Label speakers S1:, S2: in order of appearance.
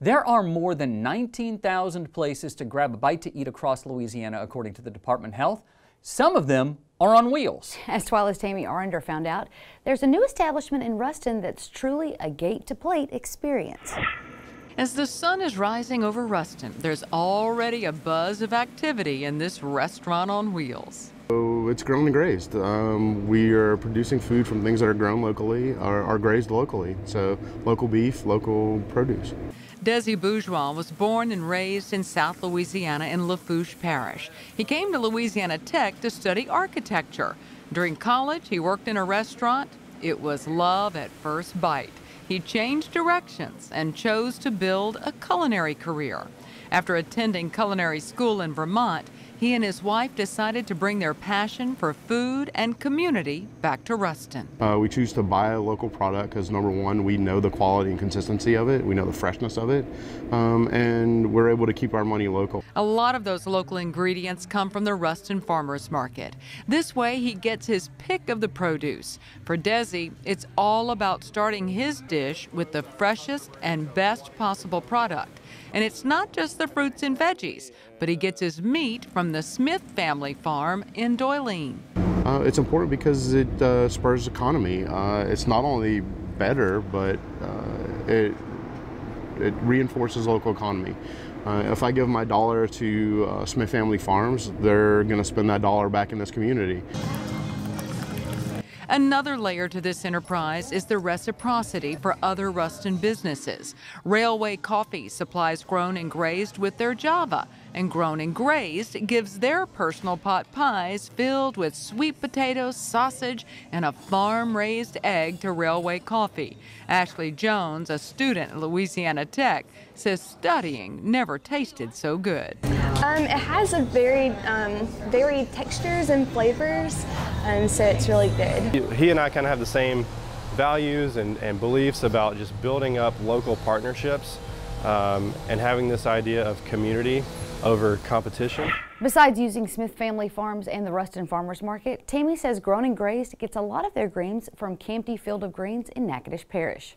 S1: There are more than 19,000 places to grab a bite to eat across Louisiana, according to the Department of Health. Some of them are on wheels.
S2: As TWILA's Tammi Arender found out, there's a new establishment in Ruston that's truly a gate to plate experience.
S3: As the sun is rising over Ruston, there's already a buzz of activity in this restaurant on wheels.
S4: So it's grown and grazed. Um, we are producing food from things that are grown locally or are grazed locally. So local beef, local produce.
S3: Desi Bourgeois was born and raised in South Louisiana in Lafourche Parish. He came to Louisiana Tech to study architecture. During college, he worked in a restaurant. It was love at first bite he changed directions and chose to build a culinary career. After attending culinary school in Vermont, he and his wife decided to bring their passion for food and community back to Ruston.
S4: Uh, we choose to buy a local product because number one, we know the quality and consistency of it, we know the freshness of it, um, and we're able to keep our money local.
S3: A lot of those local ingredients come from the Ruston Farmers Market. This way, he gets his pick of the produce. For Desi, it's all about starting his dish with the freshest and best possible product. And it's not just the fruits and veggies, but he gets his meat from the Smith family farm in Doyline.
S4: Uh, it's important because it uh, spurs economy. Uh, it's not only better, but uh, it it reinforces local economy. Uh, if I give my dollar to uh, Smith Family Farms, they're going to spend that dollar back in this community.
S3: Another layer to this enterprise is the reciprocity for other Ruston businesses. Railway Coffee supplies grown and grazed with their Java, and grown and grazed gives their personal pot pies filled with sweet potatoes, sausage, and a farm raised egg to Railway Coffee. Ashley Jones, a student at Louisiana Tech, says studying never tasted so good.
S5: Um, it has a very um, varied textures and flavors, and so it's really good.
S6: He and I kind of have the same values and, and beliefs about just building up local partnerships um, and having this idea of community over competition.
S2: Besides using Smith Family Farms and the Ruston Farmers Market, Tammy says Grown and Grazed gets a lot of their greens from Campti Field of Greens in Natchitoches Parish.